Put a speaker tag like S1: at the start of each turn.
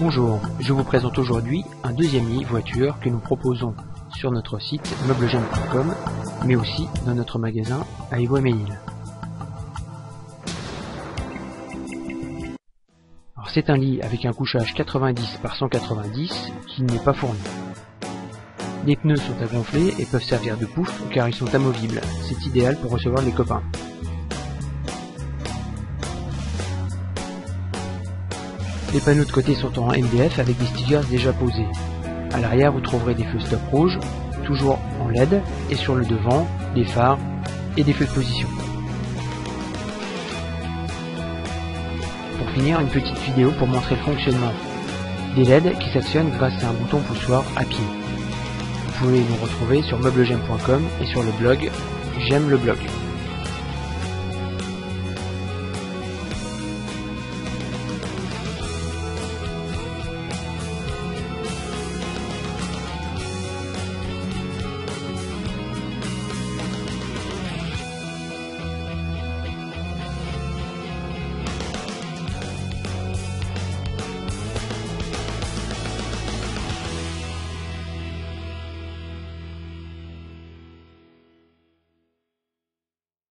S1: Bonjour, je vous présente aujourd'hui un deuxième lit voiture que nous proposons sur notre site meublegem.com mais aussi dans notre magasin à Alors c'est un lit avec un couchage 90 par 190 qui n'est pas fourni. Les pneus sont à gonfler et peuvent servir de pouf car ils sont amovibles. C'est idéal pour recevoir les copains. Les panneaux de côté sont en MDF avec des stickers déjà posés. À l'arrière, vous trouverez des feux stop rouges, toujours en LED, et sur le devant, des phares et des feux de position. Pour finir, une petite vidéo pour montrer le fonctionnement des LED qui s'actionnent grâce à un bouton poussoir à pied. Vous pouvez nous retrouver sur meublegem.com et sur le blog J'aime le blog.